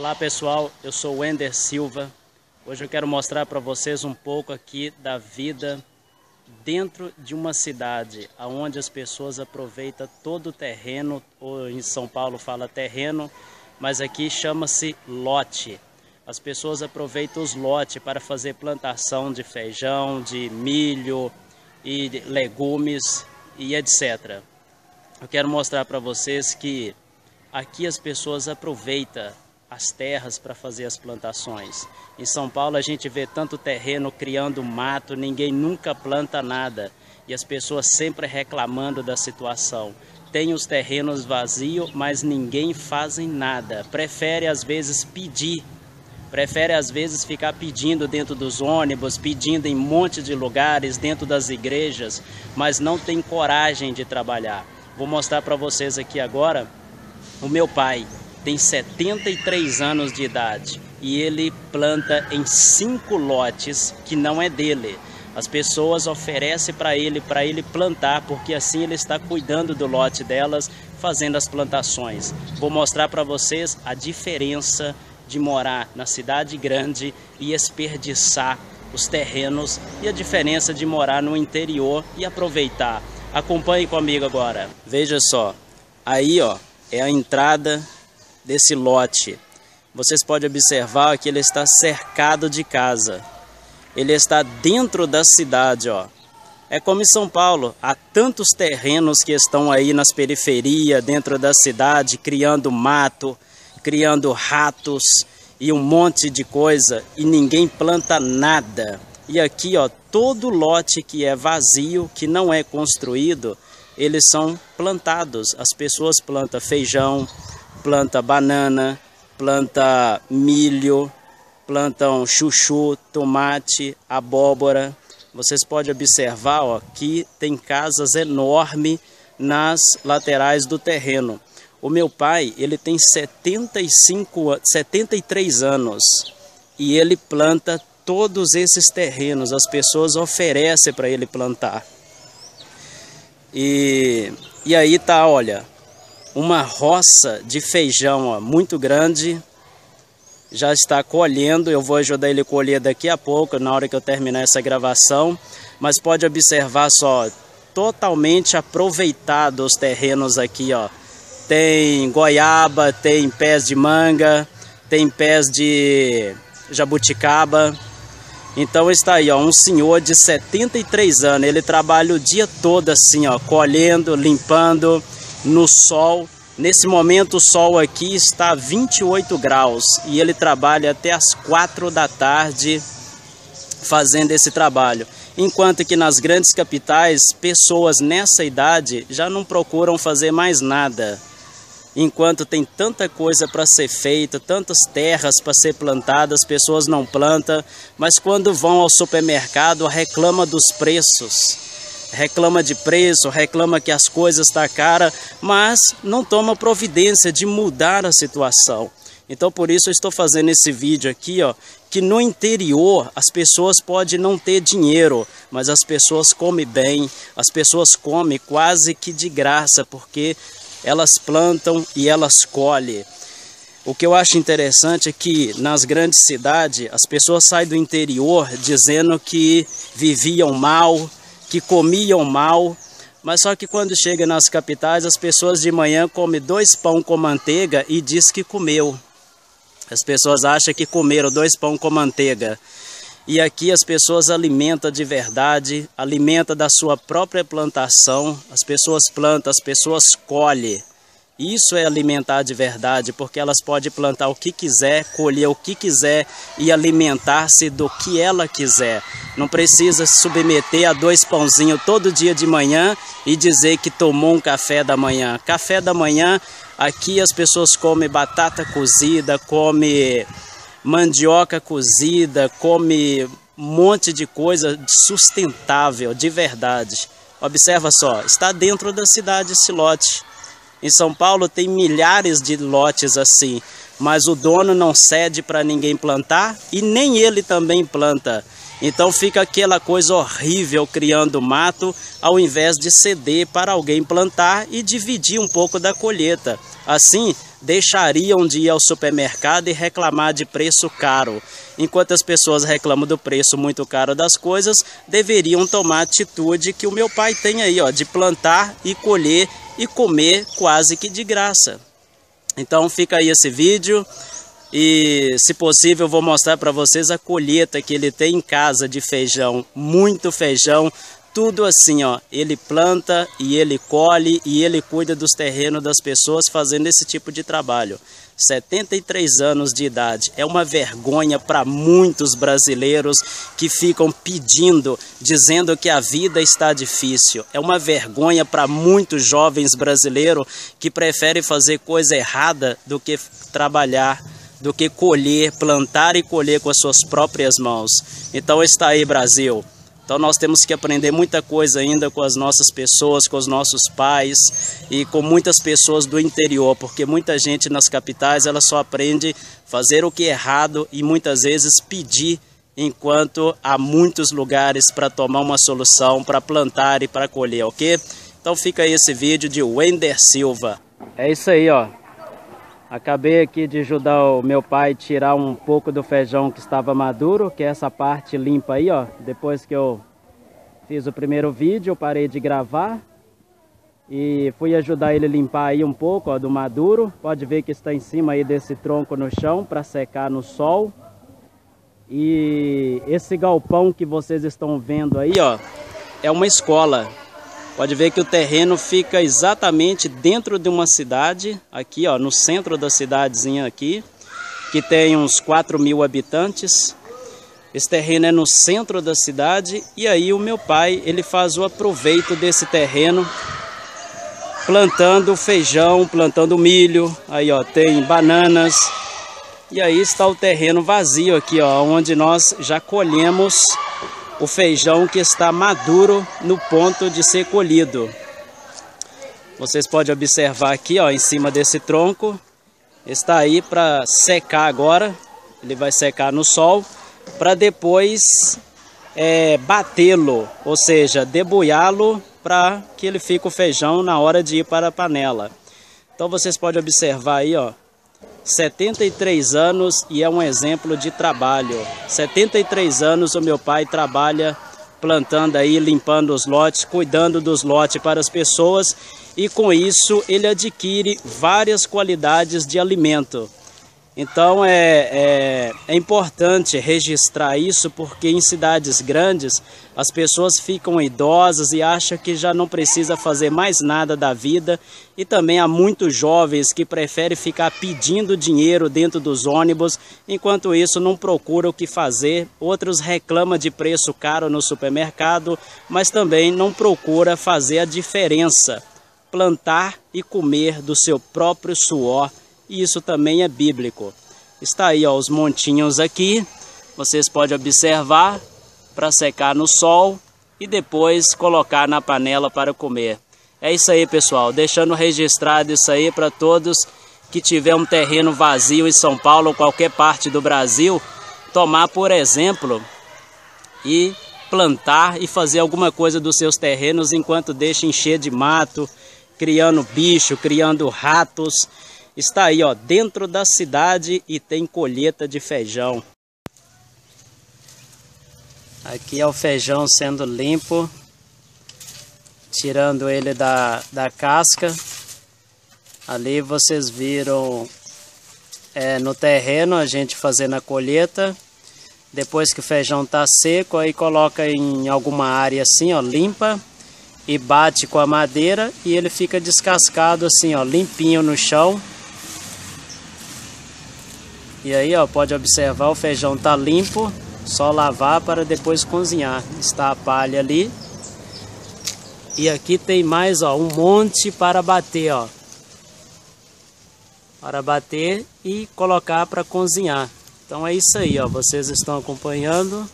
Olá pessoal, eu sou o Ender Silva. Hoje eu quero mostrar para vocês um pouco aqui da vida dentro de uma cidade, onde as pessoas aproveitam todo o terreno, ou em São Paulo fala terreno, mas aqui chama-se lote. As pessoas aproveitam os lotes para fazer plantação de feijão, de milho e legumes e etc. Eu quero mostrar para vocês que aqui as pessoas aproveitam as terras para fazer as plantações. Em São Paulo a gente vê tanto terreno criando mato, ninguém nunca planta nada e as pessoas sempre reclamando da situação. Tem os terrenos vazios, mas ninguém fazem nada. Prefere às vezes pedir, prefere às vezes ficar pedindo dentro dos ônibus, pedindo em um monte de lugares, dentro das igrejas, mas não tem coragem de trabalhar. Vou mostrar para vocês aqui agora o meu pai tem 73 anos de idade e ele planta em cinco lotes que não é dele. As pessoas oferecem para ele, para ele plantar, porque assim ele está cuidando do lote delas, fazendo as plantações. Vou mostrar para vocês a diferença de morar na cidade grande e desperdiçar os terrenos e a diferença de morar no interior e aproveitar. Acompanhe comigo agora. Veja só, aí ó, é a entrada desse lote. Vocês podem observar que ele está cercado de casa. Ele está dentro da cidade, ó. É como em São Paulo, há tantos terrenos que estão aí nas periferias, dentro da cidade, criando mato, criando ratos e um monte de coisa e ninguém planta nada. E aqui, ó, todo lote que é vazio, que não é construído, eles são plantados. As pessoas plantam feijão, planta banana, planta milho, plantam chuchu, tomate, abóbora. Vocês podem observar ó, que tem casas enormes nas laterais do terreno. O meu pai, ele tem 75, 73 anos e ele planta todos esses terrenos. As pessoas oferecem para ele plantar. E, e aí tá, olha, uma roça de feijão ó, muito grande. Já está colhendo, eu vou ajudar ele a colher daqui a pouco, na hora que eu terminar essa gravação. Mas pode observar só, totalmente aproveitado os terrenos aqui, ó. Tem goiaba, tem pés de manga, tem pés de jabuticaba. Então está aí, ó, um senhor de 73 anos, ele trabalha o dia todo assim, ó, colhendo, limpando, no sol. Nesse momento o sol aqui está 28 graus e ele trabalha até as 4 da tarde fazendo esse trabalho. Enquanto que nas grandes capitais, pessoas nessa idade já não procuram fazer mais nada. Enquanto tem tanta coisa para ser feita, tantas terras para ser plantadas, pessoas não plantam, mas quando vão ao supermercado reclama dos preços reclama de preço, reclama que as coisas estão tá cara, mas não toma providência de mudar a situação. Então por isso eu estou fazendo esse vídeo aqui, ó, que no interior as pessoas podem não ter dinheiro, mas as pessoas comem bem, as pessoas comem quase que de graça, porque elas plantam e elas colhem. O que eu acho interessante é que nas grandes cidades as pessoas saem do interior dizendo que viviam mal, que comiam mal, mas só que quando chega nas capitais, as pessoas de manhã comem dois pão com manteiga e diz que comeu. As pessoas acham que comeram dois pão com manteiga. E aqui as pessoas alimentam de verdade, alimentam da sua própria plantação. As pessoas plantam, as pessoas colhem. Isso é alimentar de verdade, porque elas podem plantar o que quiser, colher o que quiser e alimentar-se do que ela quiser. Não precisa se submeter a dois pãozinhos todo dia de manhã e dizer que tomou um café da manhã. Café da manhã, aqui as pessoas comem batata cozida, comem mandioca cozida, comem um monte de coisa sustentável, de verdade. Observa só, está dentro da cidade esse lote. Em São Paulo tem milhares de lotes assim, mas o dono não cede para ninguém plantar e nem ele também planta. Então fica aquela coisa horrível criando mato, ao invés de ceder para alguém plantar e dividir um pouco da colheita. Assim, deixariam de ir ao supermercado e reclamar de preço caro. Enquanto as pessoas reclamam do preço muito caro das coisas, deveriam tomar a atitude que o meu pai tem aí, ó, de plantar e colher e comer quase que de graça. Então fica aí esse vídeo. E se possível vou mostrar para vocês a colheita que ele tem em casa de feijão, muito feijão, tudo assim, ó. Ele planta e ele colhe e ele cuida dos terrenos das pessoas fazendo esse tipo de trabalho. 73 anos de idade. É uma vergonha para muitos brasileiros que ficam pedindo, dizendo que a vida está difícil. É uma vergonha para muitos jovens brasileiros que preferem fazer coisa errada do que trabalhar do que colher, plantar e colher com as suas próprias mãos. Então está aí, Brasil. Então nós temos que aprender muita coisa ainda com as nossas pessoas, com os nossos pais e com muitas pessoas do interior, porque muita gente nas capitais ela só aprende fazer o que é errado e muitas vezes pedir enquanto há muitos lugares para tomar uma solução, para plantar e para colher, ok? Então fica aí esse vídeo de Wender Silva. É isso aí, ó. Acabei aqui de ajudar o meu pai tirar um pouco do feijão que estava maduro, que é essa parte limpa aí, ó. Depois que eu fiz o primeiro vídeo, eu parei de gravar e fui ajudar ele limpar aí um pouco, ó, do maduro. Pode ver que está em cima aí desse tronco no chão para secar no sol. E esse galpão que vocês estão vendo aí, ó, é uma escola. Pode ver que o terreno fica exatamente dentro de uma cidade, aqui ó, no centro da cidadezinha aqui, que tem uns 4 mil habitantes. Esse terreno é no centro da cidade e aí o meu pai ele faz o aproveito desse terreno plantando feijão, plantando milho, aí ó, tem bananas. E aí está o terreno vazio aqui, ó, onde nós já colhemos o feijão que está maduro no ponto de ser colhido. Vocês podem observar aqui, ó, em cima desse tronco, está aí para secar agora. Ele vai secar no sol para depois é, batê-lo, ou seja, debulhá-lo para que ele fique o feijão na hora de ir para a panela. Então vocês podem observar aí, ó, 73 anos e é um exemplo de trabalho. 73 anos o meu pai trabalha plantando aí, limpando os lotes, cuidando dos lotes para as pessoas e com isso ele adquire várias qualidades de alimento. Então é, é, é, importante registrar isso porque em cidades grandes as pessoas ficam idosas e acham que já não precisa fazer mais nada da vida e também há muitos jovens que preferem ficar pedindo dinheiro dentro dos ônibus enquanto isso não procura o que fazer. Outros reclamam de preço caro no supermercado, mas também não procura fazer a diferença, plantar e comer do seu próprio suor e isso também é bíblico. Está aí ó, os montinhos aqui, vocês podem observar para secar no sol e depois colocar na panela para comer. É isso aí pessoal, deixando registrado isso aí para todos que tiver um terreno vazio em São Paulo ou qualquer parte do Brasil, tomar por exemplo e plantar e fazer alguma coisa dos seus terrenos enquanto deixa encher de mato, criando bicho, criando ratos está aí, ó, dentro da cidade e tem colheita de feijão. Aqui é o feijão sendo limpo, tirando ele da, da casca. Ali vocês viram é, no terreno a gente fazendo a colheita. Depois que o feijão tá seco, aí coloca em alguma área assim, ó, limpa e bate com a madeira e ele fica descascado assim, ó, limpinho no chão. E aí, ó, pode observar o feijão tá limpo, só lavar para depois cozinhar. Está a palha ali. E aqui tem mais, ó, um monte para bater, ó. Para bater e colocar para cozinhar. Então é isso aí, ó, vocês estão acompanhando.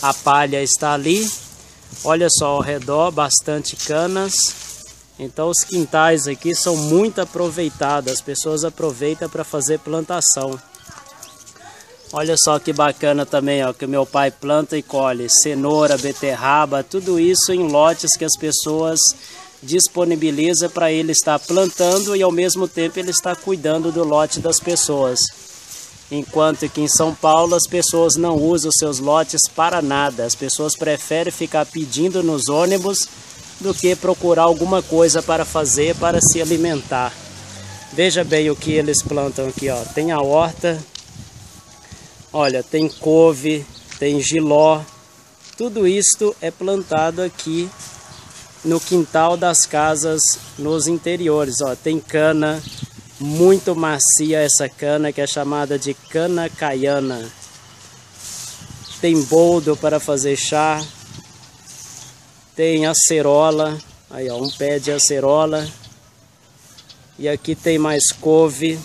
A palha está ali. Olha só ao redor, bastante canas. Então os quintais aqui são muito aproveitados, as pessoas aproveitam para fazer plantação. Olha só que bacana também, ó, que meu pai planta e colhe cenoura, beterraba, tudo isso em lotes que as pessoas disponibilizam para ele estar plantando e ao mesmo tempo ele está cuidando do lote das pessoas. Enquanto que em São Paulo as pessoas não usam seus lotes para nada, as pessoas preferem ficar pedindo nos ônibus do que procurar alguma coisa para fazer para se alimentar. Veja bem o que eles plantam aqui, ó. Tem a horta, Olha, tem couve, tem giló, tudo isto é plantado aqui no quintal das casas nos interiores. Ó, tem cana, muito macia essa cana que é chamada de cana caiana. Tem boldo para fazer chá, tem acerola, aí ó, um pé de acerola. E aqui tem mais couve,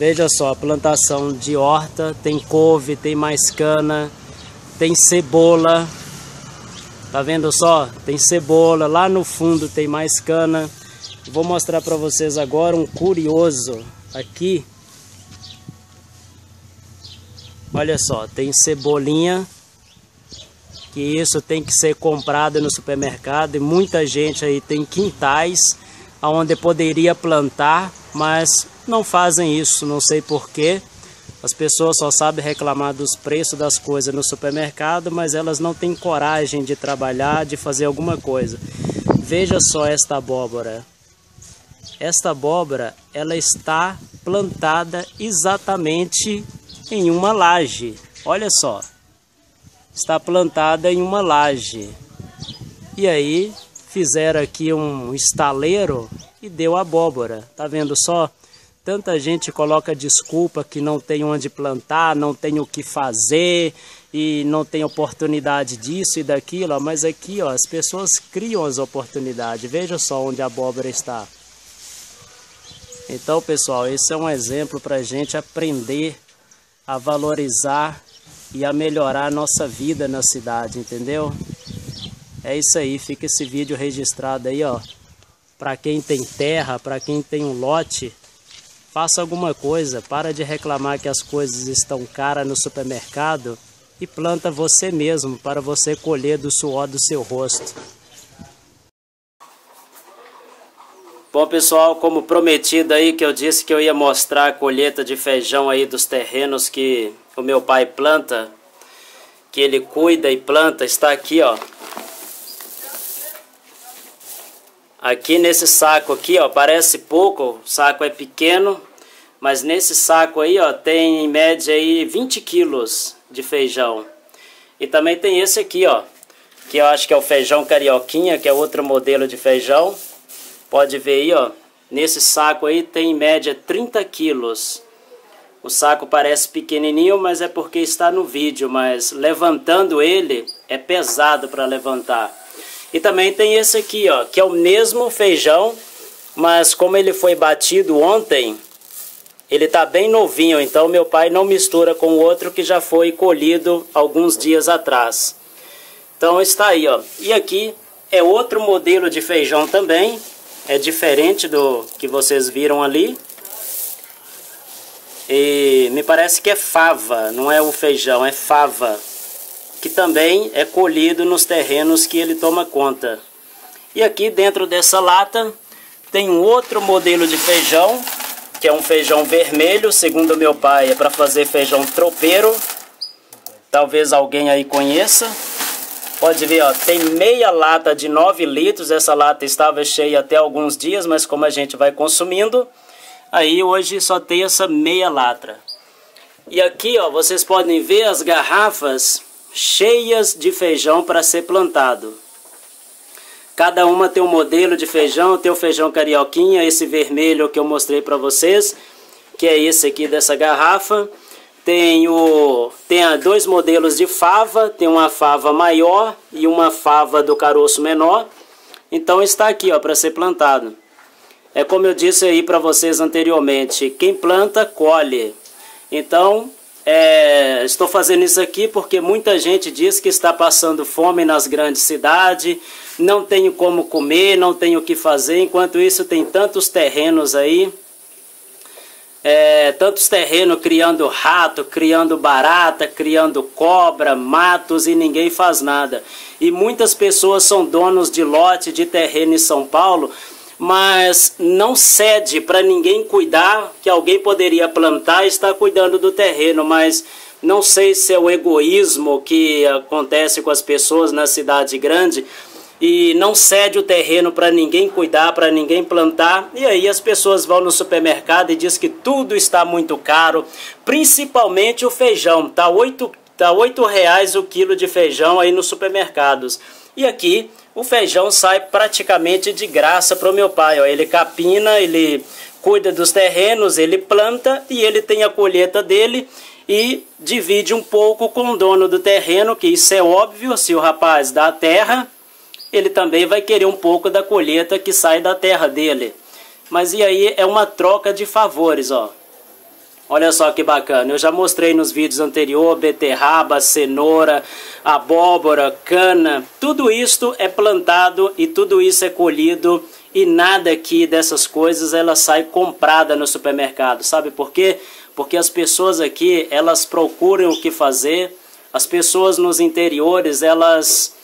Veja só, plantação de horta, tem couve, tem mais cana, tem cebola. Tá vendo só? Tem cebola, lá no fundo tem mais cana. Vou mostrar para vocês agora um curioso aqui. Olha só, tem cebolinha, que isso tem que ser comprado no supermercado e muita gente aí tem quintais onde poderia plantar, mas não fazem isso, não sei porquê. As pessoas só sabem reclamar dos preços das coisas no supermercado, mas elas não têm coragem de trabalhar, de fazer alguma coisa. Veja só esta abóbora. Esta abóbora, ela está plantada exatamente em uma laje. Olha só. Está plantada em uma laje. E aí, fizeram aqui um estaleiro e deu abóbora. Tá vendo só? Tanta gente coloca desculpa que não tem onde plantar, não tem o que fazer e não tem oportunidade disso e daquilo, mas aqui ó, as pessoas criam as oportunidades. Veja só onde a abóbora está. Então, pessoal, esse é um exemplo para a gente aprender a valorizar e a melhorar a nossa vida na cidade, entendeu? É isso aí, fica esse vídeo registrado aí, ó. Para quem tem terra, para quem tem um lote, Faça alguma coisa, para de reclamar que as coisas estão caras no supermercado e planta você mesmo para você colher do suor do seu rosto. Bom pessoal, como prometido aí que eu disse que eu ia mostrar a colheita de feijão aí dos terrenos que o meu pai planta, que ele cuida e planta, está aqui ó. Aqui nesse saco aqui, ó, parece pouco, o saco é pequeno, mas nesse saco aí, ó, tem em média aí 20 quilos de feijão. E também tem esse aqui, ó, que eu acho que é o feijão carioquinha, que é outro modelo de feijão. Pode ver aí, ó, nesse saco aí tem em média 30 quilos. O saco parece pequenininho, mas é porque está no vídeo, mas levantando ele é pesado para levantar. E também tem esse aqui, ó, que é o mesmo feijão, mas como ele foi batido ontem, ele está bem novinho, então meu pai não mistura com o outro que já foi colhido alguns dias atrás. Então está aí, ó. E aqui é outro modelo de feijão também, é diferente do que vocês viram ali. E me parece que é fava, não é o feijão, é fava que também é colhido nos terrenos que ele toma conta. E aqui dentro dessa lata tem um outro modelo de feijão, que é um feijão vermelho, segundo meu pai, é para fazer feijão tropeiro. Talvez alguém aí conheça. Pode ver, ó, tem meia lata de 9 litros, essa lata estava cheia até alguns dias, mas como a gente vai consumindo, aí hoje só tem essa meia lata. E aqui, ó, vocês podem ver as garrafas cheias de feijão para ser plantado. Cada uma tem um modelo de feijão, tem o feijão carioquinha, esse vermelho que eu mostrei para vocês, que é esse aqui dessa garrafa. Tem, o, tem dois modelos de fava, tem uma fava maior e uma fava do caroço menor. Então está aqui para ser plantado. É como eu disse aí para vocês anteriormente, quem planta, colhe. Então, é, estou fazendo isso aqui porque muita gente diz que está passando fome nas grandes cidades, não tenho como comer, não tenho o que fazer, enquanto isso tem tantos terrenos aí é, tantos terrenos criando rato, criando barata, criando cobra, matos e ninguém faz nada. E muitas pessoas são donos de lote de terreno em São Paulo, mas não cede para ninguém cuidar, que alguém poderia plantar e está cuidando do terreno, mas não sei se é o egoísmo que acontece com as pessoas na cidade grande, e não cede o terreno para ninguém cuidar, para ninguém plantar. E aí as pessoas vão no supermercado e diz que tudo está muito caro, principalmente o feijão. Tá oito tá oito reais o quilo de feijão aí nos supermercados. E aqui o feijão sai praticamente de graça para o meu pai. Ó. Ele capina, ele cuida dos terrenos, ele planta e ele tem a colheita dele e divide um pouco com o dono do terreno, que isso é óbvio, se o rapaz dá a terra, ele também vai querer um pouco da colheita que sai da terra dele. Mas e aí é uma troca de favores, ó. Olha só que bacana, eu já mostrei nos vídeos anteriores, beterraba, cenoura, abóbora, cana, tudo isto é plantado e tudo isso é colhido e nada aqui dessas coisas ela sai comprada no supermercado, sabe por quê? Porque as pessoas aqui, elas procuram o que fazer, as pessoas nos interiores, elas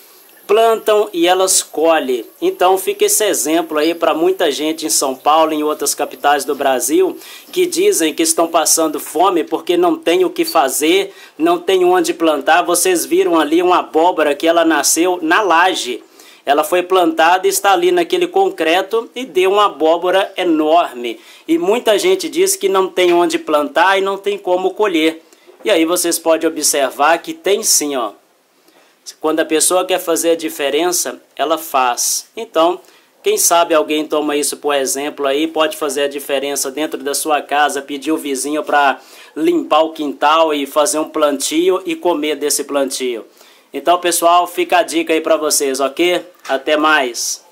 plantam e elas colhem. Então fica esse exemplo aí para muita gente em São Paulo e em outras capitais do Brasil que dizem que estão passando fome porque não tem o que fazer, não tem onde plantar. Vocês viram ali uma abóbora que ela nasceu na laje. Ela foi plantada e está ali naquele concreto e deu uma abóbora enorme. E muita gente diz que não tem onde plantar e não tem como colher. E aí vocês podem observar que tem sim, ó. Quando a pessoa quer fazer a diferença, ela faz. Então, quem sabe alguém toma isso por exemplo aí, pode fazer a diferença dentro da sua casa, pedir o vizinho para limpar o quintal e fazer um plantio e comer desse plantio. Então, pessoal, fica a dica aí para vocês, ok? Até mais!